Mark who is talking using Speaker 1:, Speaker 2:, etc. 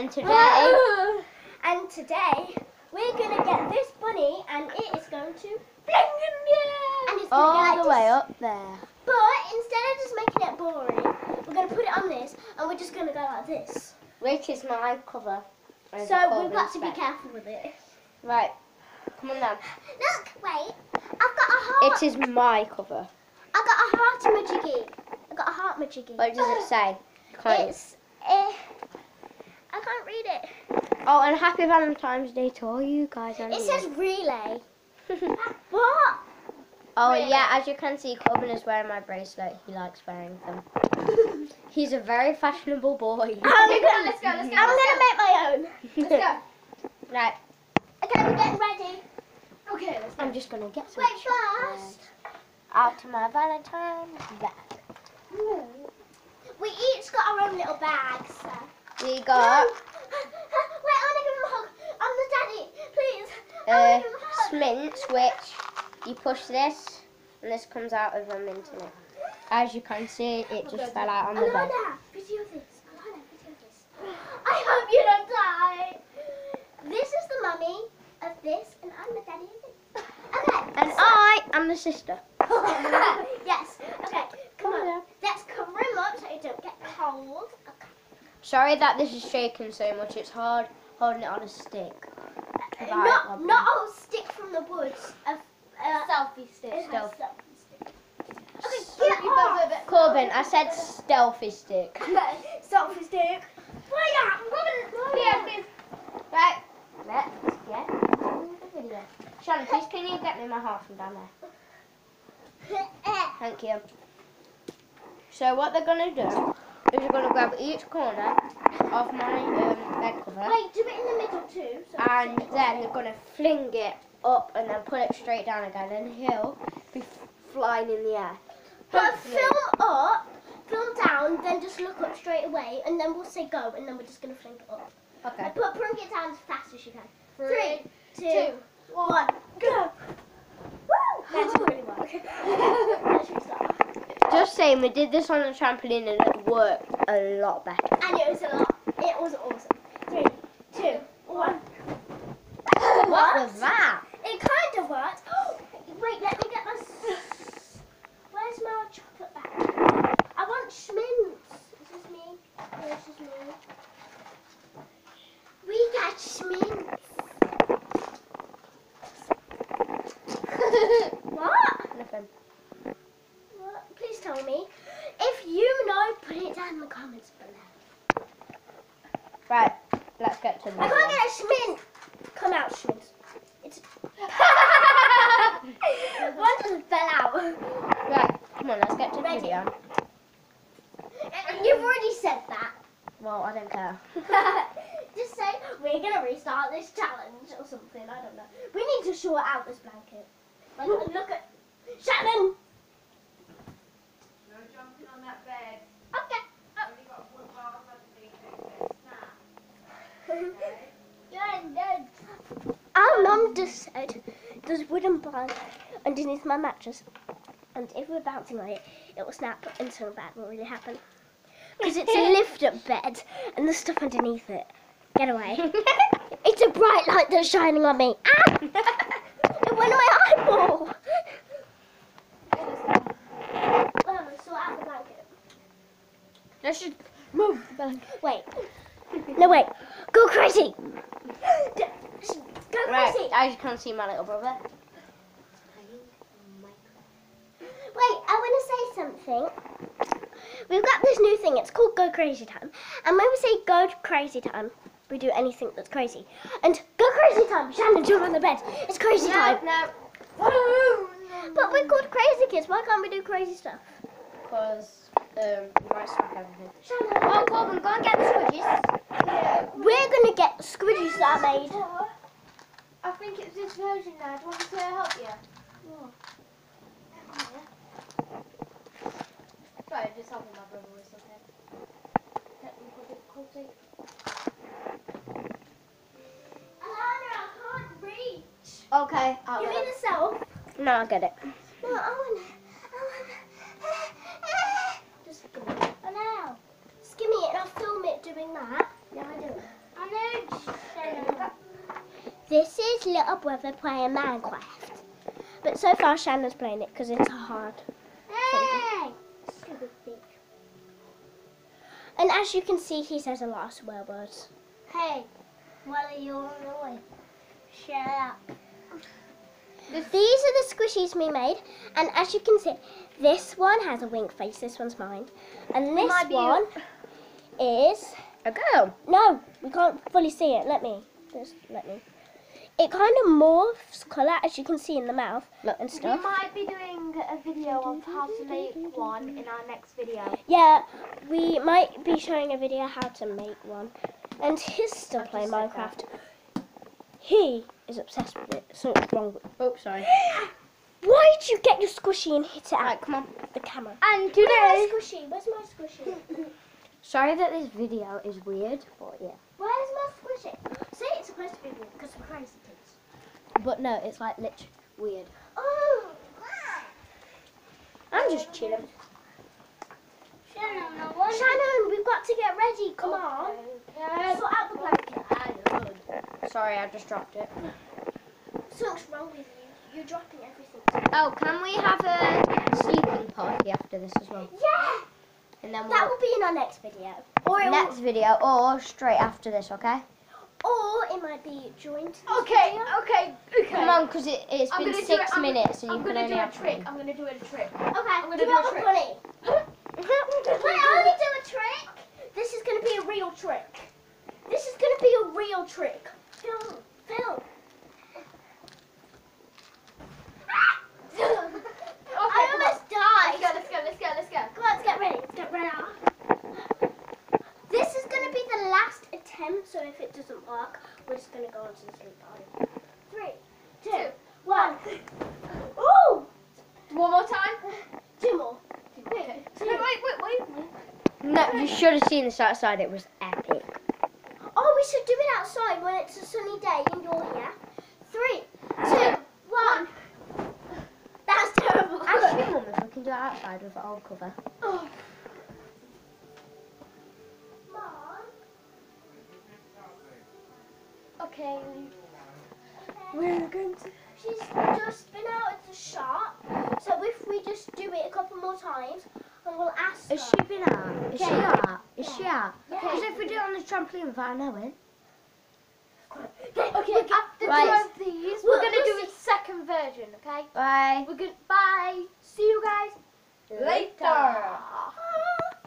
Speaker 1: And today,
Speaker 2: and today we're gonna get this bunny, and it is going to fling in the air. And it's gonna
Speaker 1: all
Speaker 2: go
Speaker 1: the way
Speaker 2: this.
Speaker 1: up there.
Speaker 2: But instead of just making it boring, we're gonna put it on this, and we're just gonna go like this.
Speaker 1: Which is my cover.
Speaker 2: So we've got to be careful with it.
Speaker 1: Right. Come on then.
Speaker 2: Look, wait. I've got a heart.
Speaker 1: It is my cover.
Speaker 2: I've got a heart majiggy. I've got a heart majiggy.
Speaker 1: What does it say? Can't-
Speaker 2: It's. I can't read it.
Speaker 1: Oh, and happy Valentine's Day to all you guys. and
Speaker 2: It
Speaker 1: you.
Speaker 2: says relay. What?
Speaker 1: oh
Speaker 2: Really?
Speaker 1: yeah, as you can see, Corbin is wearing my bracelet. He likes wearing them. He's a very fashionable boy.
Speaker 2: Oh, I'm gonna,
Speaker 3: let's go, let's go,
Speaker 2: I'm
Speaker 3: let's
Speaker 2: gonna make my own.
Speaker 3: Let's go.
Speaker 1: right.
Speaker 2: Okay, we're getting ready.
Speaker 3: Okay, let's go.
Speaker 1: I'm just gonna get some
Speaker 2: Wait
Speaker 1: chocolate
Speaker 2: first.
Speaker 1: out to my Valentine's bag.
Speaker 2: We each got our own little bags. So.
Speaker 1: We
Speaker 2: No.
Speaker 1: got
Speaker 2: Wait, I want to give him a hug. I'm the daddy. Please. I
Speaker 1: uh,
Speaker 2: want to give him a hug.
Speaker 1: Um, mints, uh, which you push this, and this comes out of a mint it. As you can see, it just fell out on the bed.
Speaker 2: Alana, video this. Alana, video this. I hope you don't die. This is the mummy of this, and I'm the daddy of it. Okay.
Speaker 1: And I am the sister.
Speaker 2: yes. Okay. Come on. Let's cover him up so he don't get cold.
Speaker 1: Sorry that this is shaking so much. It's hard holding it on a stick.
Speaker 2: Not not a stick from the woods. A, a
Speaker 3: Selfie stick.
Speaker 2: a
Speaker 1: Stealth.
Speaker 2: selfie stick. Okay, get off.
Speaker 3: bit.
Speaker 1: Corbin, I said stealthy stick.
Speaker 2: Selfie stick. Robin,
Speaker 3: Yeah, please.
Speaker 1: Right, let's get the video. Shannon, please can you get me my heart from down there? Thank you. So what they're gonna do is they're gonna grab each corner of my um, bed cover
Speaker 2: Wait, do it in the middle too. So
Speaker 1: and then they're gonna fling it up and then put it straight down again and he'll be flying in the air.
Speaker 2: But
Speaker 1: Hopefully-
Speaker 2: film up, film down, then just look up straight away, and then we'll say go, and then we're just gonna fling it up.
Speaker 1: Okay.
Speaker 2: But bring it down as fast as you can.
Speaker 3: Three,
Speaker 2: two, one, go! Woo! That didn't really work.
Speaker 1: Just saying, we did this on the trampoline and it worked a lot better.
Speaker 2: And it was a lot. It was awesome. Three, two, one.
Speaker 1: What was that?
Speaker 2: It kind of worked. Wait, let me get my. s- Where's my chocolate bag? I want schmints. Is this me? No, this is me. We got schmints. what?
Speaker 1: Nothing.
Speaker 2: What? Please tell me. If you know, put it down in the comments below.
Speaker 1: Right, let's get to the
Speaker 2: I
Speaker 1: video.
Speaker 2: can't get a schmint. Come out, schmint. It's. One just fell out.
Speaker 1: Right, come on, let's get to the
Speaker 2: Ready.
Speaker 1: video.
Speaker 2: You've already said that.
Speaker 1: Well, I don't care.
Speaker 2: Just say we're gonna restart this challenge or something. I don't know. We need to sort out this blanket. Like, look at Shannon.
Speaker 3: No jumping on that bed.
Speaker 2: Okay.
Speaker 3: Only got one bar of Snap.
Speaker 2: Our mum just there's wooden blanket underneath my mattress, and if we're bouncing on it, it will snap and something bad will really happen. Because it's a lift-up bed and there's stuff underneath it. Get away. It's a bright light that's shining on me. Ah! it went on my eyeball. The blanket.
Speaker 1: Let's move the blanket.
Speaker 2: Wait. No, wait. Go crazy. Go
Speaker 1: Right,
Speaker 2: crazy.
Speaker 1: as you can see, my little brother.
Speaker 2: Wait, I want to say something. We've got this new thing. It's called Go Crazy Time. And when we say Go Crazy Time, we do anything that's crazy. And Go Crazy Time. Shannon, jump on the bed. It's crazy time.
Speaker 1: no.
Speaker 2: But we're called crazy kids. Why can't we do crazy stuff?
Speaker 1: Because um, might smack everything.
Speaker 2: Shannon.
Speaker 1: Oh, Corbin, go and get the squidgies. Yeah.
Speaker 2: We're going to get squidgies that are made.
Speaker 3: I think it's this version now. Do you want me to help you? Sorry, just helping my brother with something. Technical difficulty.
Speaker 2: Alana, I can't reach.
Speaker 1: Okay, I'll
Speaker 2: Give me the
Speaker 1: it. No, I'll get it.
Speaker 2: No, I want it. I. Just give me it. Oh, now. Just give me it and I'll film it doing that.
Speaker 1: Yeah, I do.
Speaker 2: Little brother playing Minecraft. But so far, Shannon's playing it because it's a hard
Speaker 3: Hey! Thief.
Speaker 2: And as you can see, he says a lot of swear words.
Speaker 3: Hey, what are you doing? Shut up.
Speaker 2: These are the squishies we made, and as you can see, this one has a wink face. This one's mine, and this one is
Speaker 1: A girl.
Speaker 2: no. We can't fully see it. Let me. Just let me. It kind of morphs colour, as you can see in the mouth
Speaker 1: Look.
Speaker 2: and stuff.
Speaker 3: We might be doing a video of how to make one in our next video.
Speaker 2: Yeah, we might be showing a video how to make one. And he's still playing Minecraft. He is obsessed with it. Something's wrong with
Speaker 1: Oh, sorry.
Speaker 2: Why did you get your squishy and hit it
Speaker 1: Right,
Speaker 2: at
Speaker 1: come on.
Speaker 2: the camera?
Speaker 3: And
Speaker 2: Where's
Speaker 3: today,
Speaker 2: my squishy? Where's my squishy?
Speaker 1: Sorry that this video is weird, but yeah.
Speaker 2: Where's my squishy? Say it's supposed to be weird because we're crazy kids.
Speaker 1: But no, it's like literally weird.
Speaker 2: Oh!
Speaker 1: I'm just chilling.
Speaker 3: Shannon, I
Speaker 2: Shannon, we've got to get ready. Come on. Sort out the blanket.
Speaker 1: Sorry, I just dropped it.
Speaker 2: Something's wrong with you. You're dropping everything.
Speaker 1: Oh, can we have a sleeping party after this as well?
Speaker 2: Yeah!
Speaker 1: And then
Speaker 2: That
Speaker 1: we'll
Speaker 2: will be in our next video. Or it,
Speaker 1: next video or straight after this, okay?
Speaker 2: or it might be joined. to
Speaker 3: Okay,
Speaker 2: video.
Speaker 3: okay, okay.
Speaker 1: Come on, because it, it's
Speaker 3: I'm
Speaker 1: been six
Speaker 3: it, I'm-
Speaker 1: minutes and
Speaker 3: I'm
Speaker 1: you can
Speaker 3: gonna
Speaker 1: only
Speaker 3: do a
Speaker 1: have
Speaker 3: trick.
Speaker 1: one.
Speaker 3: I'm gonna do a trick.
Speaker 2: Okay,
Speaker 3: gonna
Speaker 2: do
Speaker 3: do
Speaker 2: you
Speaker 3: a trick.
Speaker 2: bunny? Wait, I want to do a trick. This is going to be a real trick. This is going to be a real trick. Film, film. I almost died.
Speaker 3: Let's go, let's go, let's go, let's go.
Speaker 2: Come on, let's get ready. Let's get ready. This is going to be the last attempt, so if it doesn't work, we're just going to go on to the sleep party. Three, two, one. Ooh!
Speaker 3: One more time.
Speaker 2: Two more.
Speaker 3: Wait, wait, wait, wait, wait.
Speaker 1: No, you should have seen this outside. It was epic.
Speaker 2: Oh, we should do it outside when it's a sunny day and you're here. Three, two, one. That's terrible.
Speaker 1: Actually, Mum, if we can do it outside with the old cover.
Speaker 2: Oh.
Speaker 3: Okay.
Speaker 2: We're going to. She's just been out at the shop, so if we just do it a couple more times, and we'll ask
Speaker 1: Is
Speaker 2: her.
Speaker 1: she been out? Is she out? Is she out?
Speaker 2: Yeah.
Speaker 1: Because if we do it on the trampoline without knowing.
Speaker 2: Okay,
Speaker 3: Okay, after
Speaker 1: Right.
Speaker 3: two of these, we're gonna do a second version, okay?
Speaker 1: Bye.
Speaker 3: We're good. Bye. See you guys later.
Speaker 2: Bye.